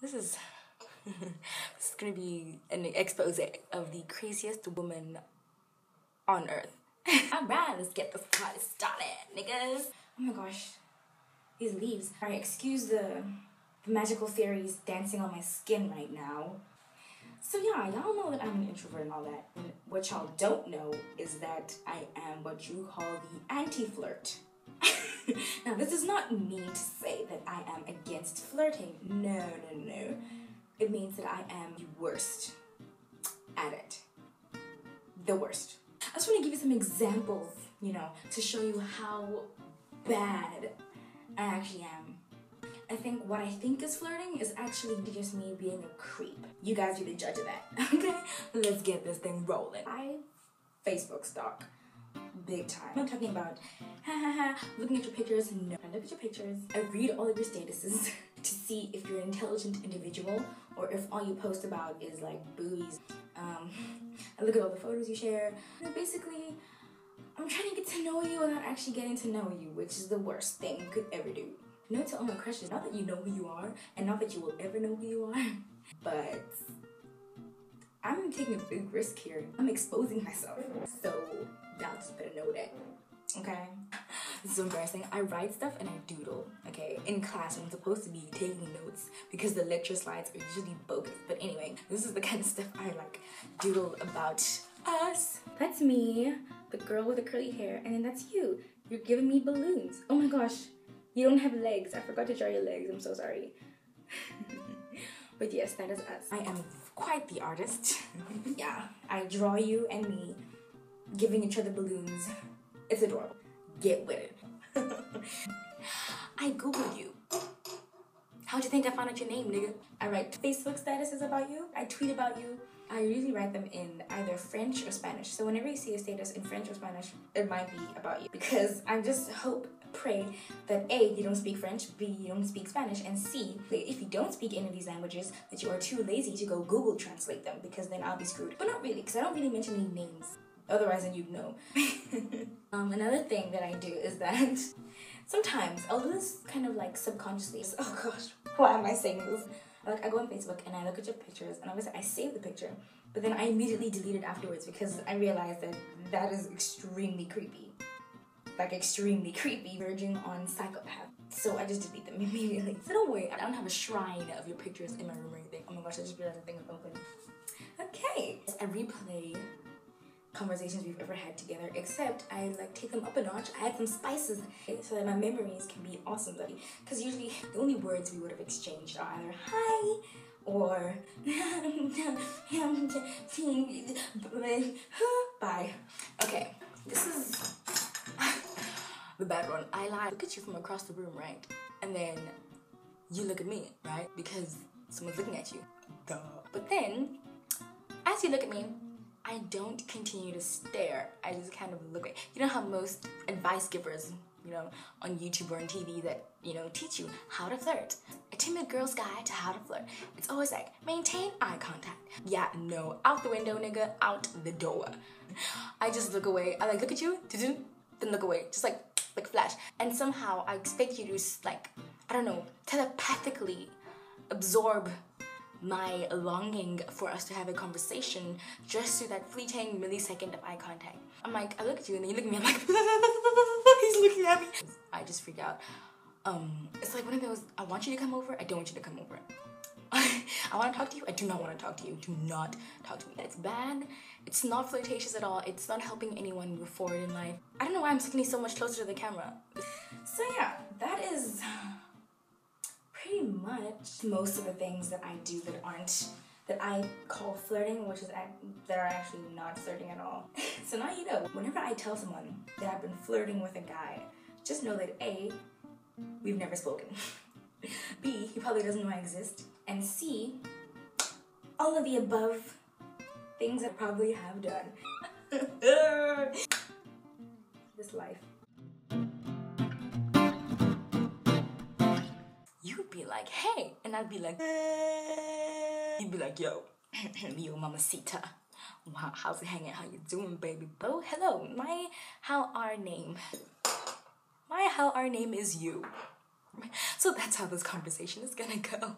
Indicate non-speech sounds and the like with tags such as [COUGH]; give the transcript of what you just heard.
this is [LAUGHS] this is gonna be an expose of the craziest woman on earth. [LAUGHS] Alright, let's get this party started, niggas. Oh my gosh, these leaves. Alright, excuse the, the magical fairies dancing on my skin right now. So yeah, y'all know that I'm an introvert and all that. And what y'all don't know is that I am what you call the anti-flirt. [LAUGHS] now this is not me to say that I flirting. No, no, no. It means that I am the worst at it. The worst. I just want to give you some examples, you know, to show you how bad I actually am. I think what I think is flirting is actually just me being a creep. You guys be the judge of that, [LAUGHS] okay? Let's get this thing rolling. I Facebook stalk big time. I'm not talking about ha ha ha looking at your pictures. No, I look at your pictures. I read all of your statuses [LAUGHS] to see if you're an intelligent individual or if all you post about is like boobies. Um, [LAUGHS] I look at all the photos you share. Basically, I'm trying to get to know you without actually getting to know you, which is the worst thing you could ever do. Know, to all my crushes, not that you know who you are, and not that you will ever know who you are, [LAUGHS] but I'm taking a big risk here. I'm exposing myself. So y'all just better know that. Okay? This is embarrassing. I write stuff and I doodle, okay? In class, I'm supposed to be taking notes because the lecture slides are usually bogus. But anyway, this is the [LAUGHS] kind of stuff I like doodle about us. That's me, the girl with the curly hair, and then that's you. You're giving me balloons. Oh my gosh, you don't have legs. I forgot to draw your legs. I'm so sorry. [LAUGHS] but yes, that is us. I am quite the artist. [LAUGHS] yeah, I draw you and me giving each other balloons. It's adorable. Get with it. [LAUGHS] I Googled you. How'd you think I found out your name, nigga? I write Facebook statuses about you. I tweet about you. I usually write them in either French or Spanish. So whenever you see a status in French or Spanish, it might be about you. Because I just hope, pray that A, you don't speak French, B, you don't speak Spanish, and C, if you don't speak any of these languages, that you are too lazy to go Google translate them because then I'll be screwed. But not really, because I don't really mention any names. Otherwise, then you'd know. [LAUGHS] um, another thing that I do is that [LAUGHS] sometimes I'll do this kind of like subconsciously. [LAUGHS] Oh gosh, why am I saying this? Like I go on Facebook and I look at your pictures and obviously I save the picture, but then I immediately delete it afterwards because I realize that that is extremely creepy. Like extremely creepy, verging on psychopath. So I just delete them immediately. So don't worry, I don't have a shrine of your pictures in my room or anything. Oh my gosh, I just realized the thing is open. Okay. I replay conversations we've ever had together, except I like take them up a notch, I add some spices so that my memories can be awesome. Buddy. Because usually the only words we would have exchanged are either hi or [LAUGHS] bye. Okay, this is the bad one. I lie. Look at you from across the room, right? And then you look at me, right? Because someone's looking at you. Duh. But then, as you look at me, I don't continue to stare. I just kind of look at you know how most advice givers, you know, on YouTube or on TV that, you know, teach you how to flirt. A timid girl's guide to how to flirt. It's always like maintain eye contact. Yeah, no, out the window, nigga, out the door. I just look away. I like look at you, then look away, just like like flash. And somehow I expect you to like I don't know, telepathically absorb my longing for us to have a conversation just through that fleeting millisecond of eye contact. I'm like, I look at you and then you look at me, I'm like, [LAUGHS] he's looking at me. I just freak out. Um, it's like one of those, I want you to come over, I don't want you to come over. [LAUGHS] I want to talk to you, I do not want to talk to you. Do not talk to me. It's bad. It's not flirtatious at all. It's not helping anyone move forward in life. I don't know why I'm sitting so much closer to the camera. So yeah, that is pretty much most of the things that I do that aren't that I call flirting, which is that are actually not flirting at all. [LAUGHS] so now you know. Whenever I tell someone that I've been flirting with a guy, just know that A, we've never spoken. [LAUGHS] B, he probably doesn't know I exist. And C, all of the above things I probably have done. [LAUGHS] this life. You'd be like, hey, and I'd be like, [LAUGHS] hey. He'd be like, yo, [CLEARS THROAT] yo, mamacita. How's it hanging? How you doing, baby? Oh, hello. My how our name. My how our name is you. So that's how this conversation is gonna go.